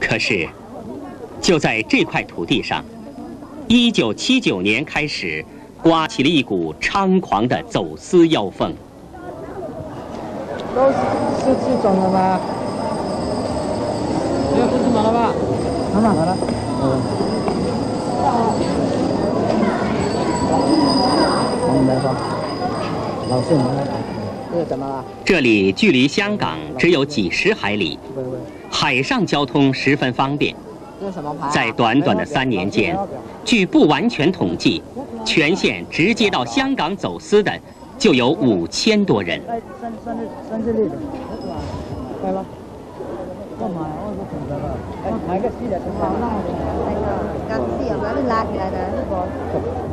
可是，就在这块土地上，一九七九年开始，刮起了一股猖狂的走私妖风。都是这种的吗？没有不是满了吧？满了，满了。嗯。我们来说，老师，你来打。这怎么了？这里距离香港只有几十海里，海上交通十分方便。在短短的三年间，据不完全统计，全县直接到香港走私的就有五千多人。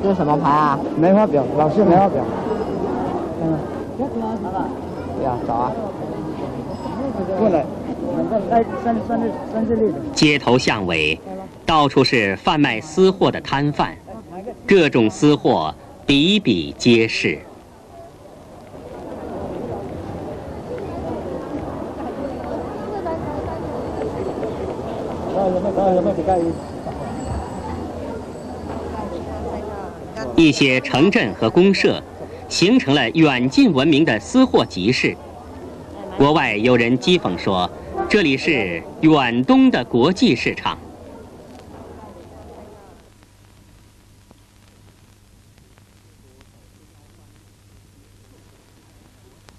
这是什么牌啊？梅花表，老式梅花表。呀，找啊。过来。三三三这三这里的。街头巷尾，到处是贩卖私货的摊贩，各种私货比比皆是。一些城镇和公社，形成了远近闻名的私货集市。国外有人讥讽说，这里是远东的国际市场。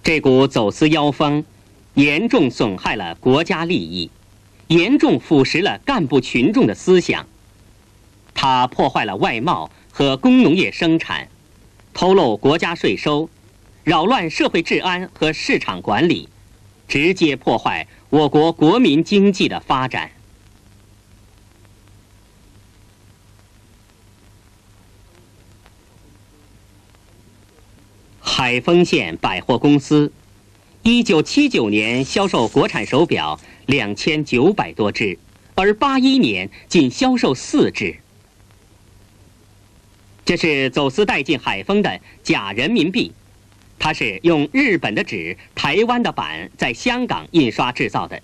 这股走私妖风，严重损害了国家利益。严重腐蚀了干部群众的思想，它破坏了外贸和工农业生产，偷漏国家税收，扰乱社会治安和市场管理，直接破坏我国国民经济的发展。海丰县百货公司，一九七九年销售国产手表。两千九百多只，而八一年仅销售四只。这是走私带进海丰的假人民币，它是用日本的纸、台湾的版在香港印刷制造的。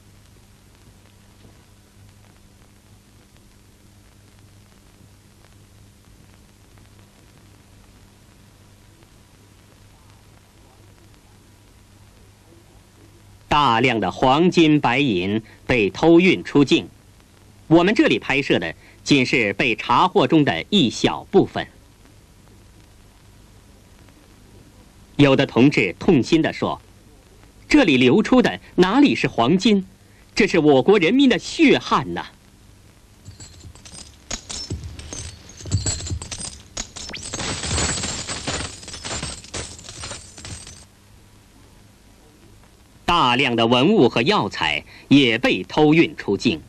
大量的黄金白银被偷运出境，我们这里拍摄的仅是被查获中的一小部分。有的同志痛心地说：“这里流出的哪里是黄金？这是我国人民的血汗呐！”大量的文物和药材也被偷运出境。